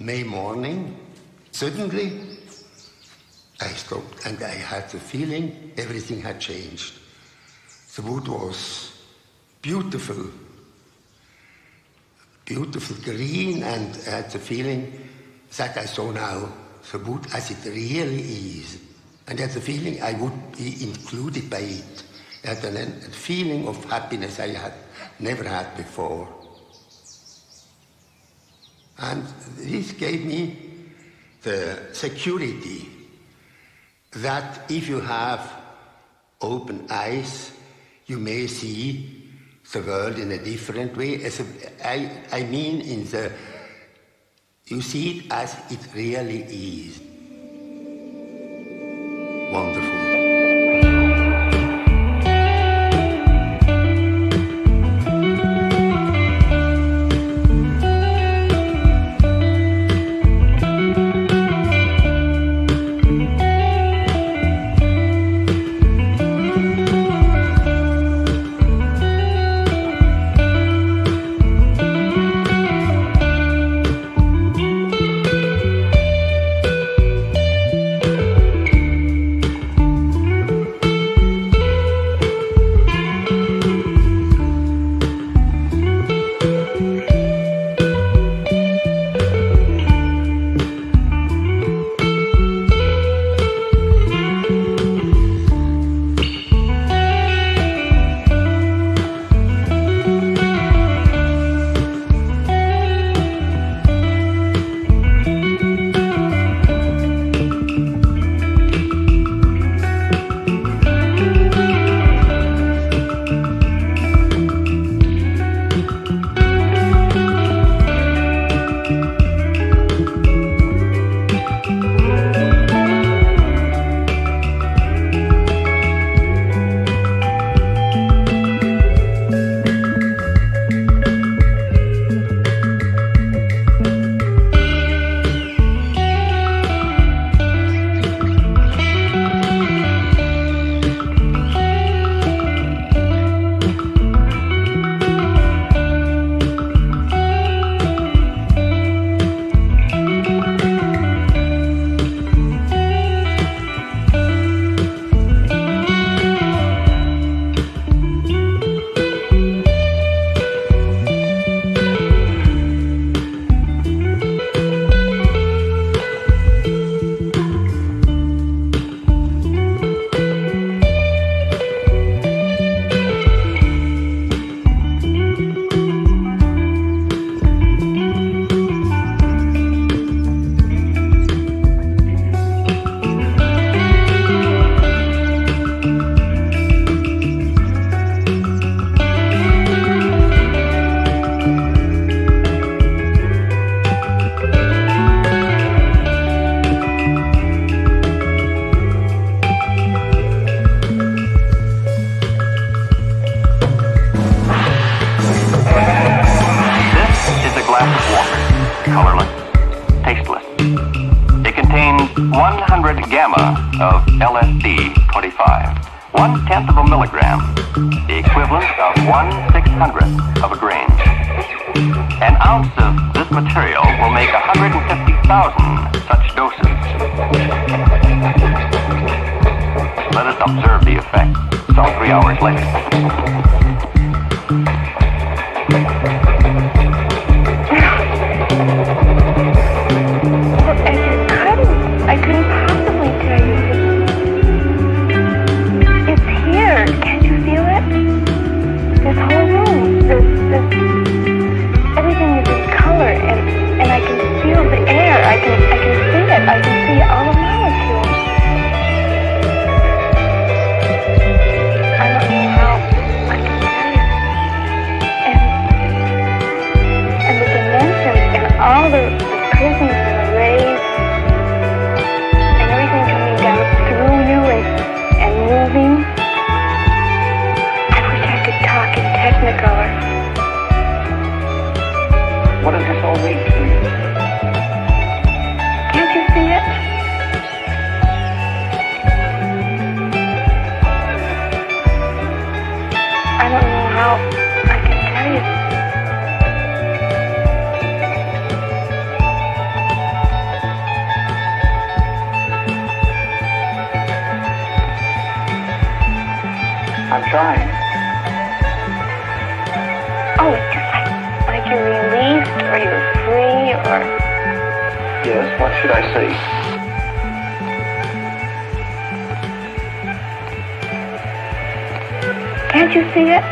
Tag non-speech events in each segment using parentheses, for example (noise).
May morning, suddenly I stopped and I had the feeling everything had changed. The wood was beautiful, beautiful green, and I had the feeling that I saw now the wood as it really is. And I had the feeling I would be included by it. I had a feeling of happiness I had never had before. And this gave me the security that if you have open eyes, you may see the world in a different way. As a, I, I mean, in the you see it as it really is. 100 gamma of LSD 25, one tenth of a milligram, the equivalent of one six hundredth of a grain. An ounce of this material will make 150,000 such doses. Let us observe the effect some three hours later. See? Can't you see it?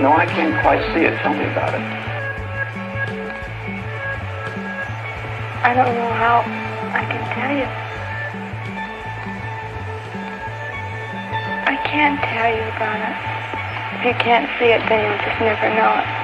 No, I can't quite see it. Tell me about it. I don't know how I can tell you. I can't tell you about it. If you can't see it, then you'll just never know it.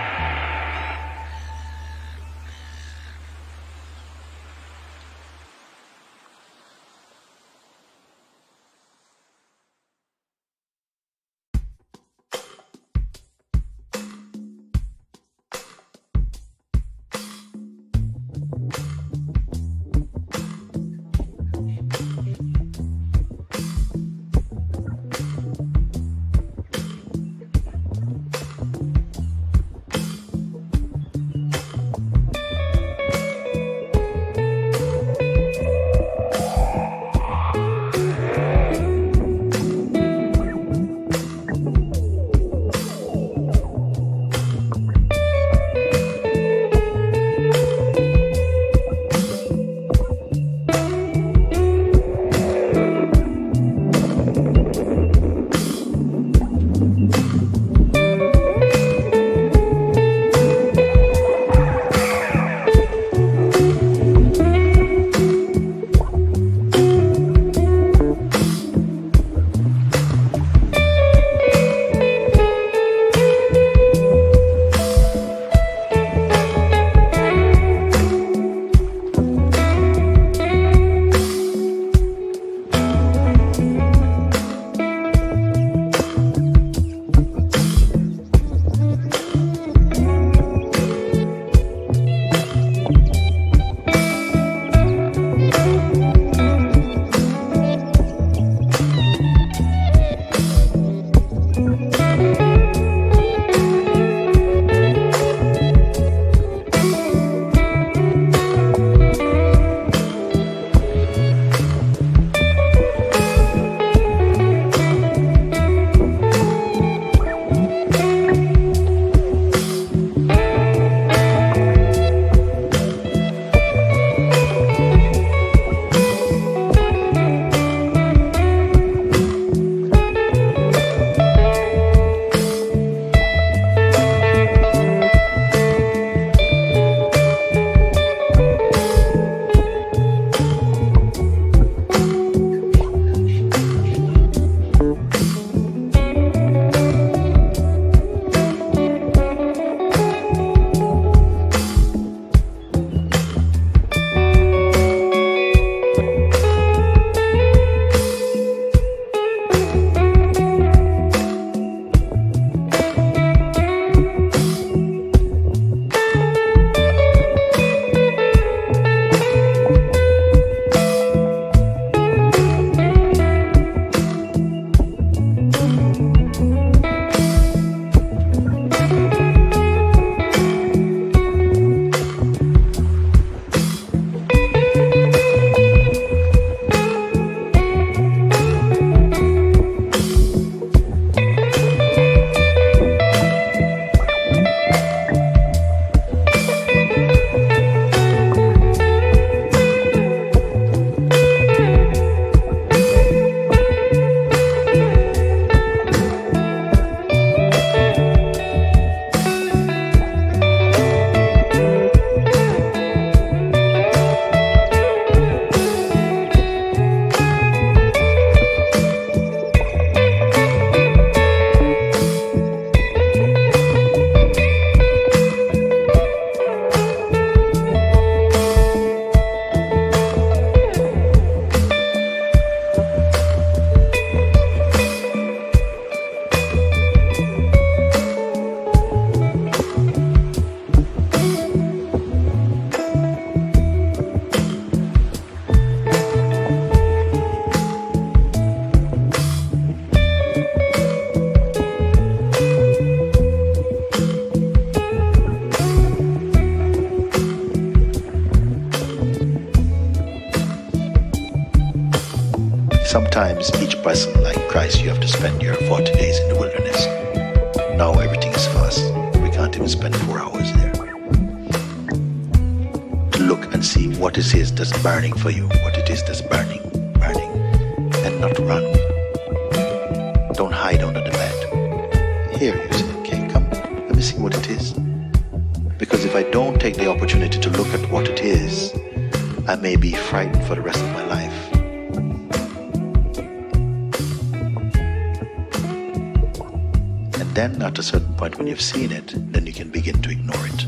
But when you've seen it, then you can begin to ignore it.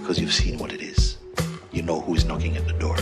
Because you've seen what it is. You know who's knocking at the door.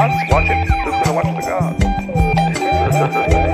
Guards, watch it. Who's going to watch the guards? (laughs)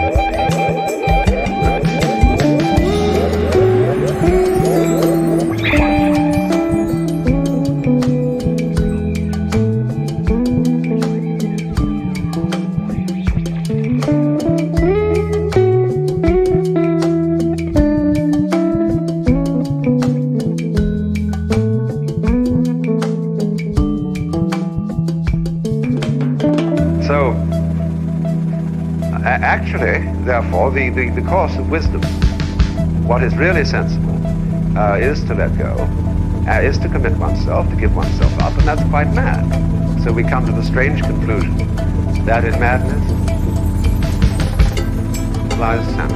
therefore, the, the, the course of wisdom, what is really sensible, uh, is to let go, uh, is to commit oneself, to give oneself up, and that's quite mad. So we come to the strange conclusion that in madness lies sanity.